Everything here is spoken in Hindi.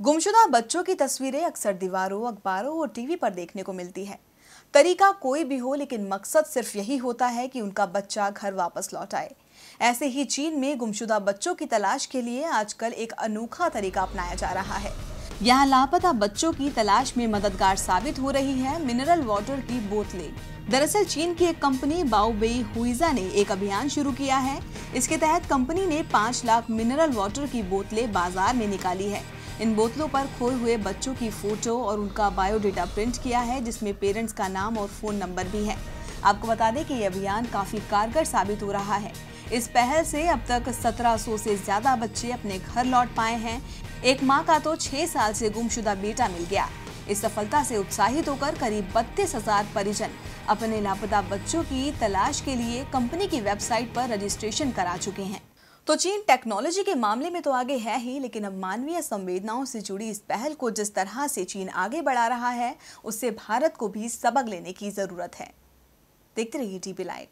गुमशुदा बच्चों की तस्वीरें अक्सर दीवारों, अखबारों और टीवी पर देखने को मिलती है। तरीका कोई भी हो, लेकिन मकसद सिर्फ़ यही होता है कि उनका बच्चा घर वापस लौट आए। ऐसे ही चीन में गुमशुदा बच्चों की तलाश के लिए आजकल एक अनोखा तरीका अपनाया जा रहा है। यहाँ लापता बच्चों की तलाश में मददगार साबित हो रही है मिनरल वाटर की बोतलें। दरअसल चीन की एक कंपनी बाओबेई हुईजा ने एक अभियान शुरू किया है। इसके तहत कंपनी ने पाँच लाख मिनरल वाटर की बोतलें बाज़ार में निकाली है। इन बोतलों पर खोए हुए बच्चों की फ़ोटो और उनका बायोडेटा प्रिंट किया है, जिसमें पेरेंट्स का नाम और फ़ोन नंबर भी है। आपको बता दें कि ये अभियान काफ़ी कारगर साबित हो रहा है। इस पहल से अब तक 1700 से ज़्यादा बच्चे अपने घर लौट पाए हैं। एक माँ का तो छह साल से गुमशुदा बेटा मिल गया। इस सफलता से उत्साहित होकर करीब बत्तीस हज़ार परिजन अपने लापता बच्चों की तलाश के लिए कंपनी की वेबसाइट पर रजिस्ट्रेशन करा चुके हैं। तो चीन टेक्नोलॉजी के मामले में तो आगे है ही, लेकिन अब मानवीय संवेदनाओं से जुड़ी इस पहल को जिस तरह से चीन आगे बढ़ा रहा है, उससे भारत को भी सबक लेने की ज़रूरत है। देखते रहिए टीपी लाइव।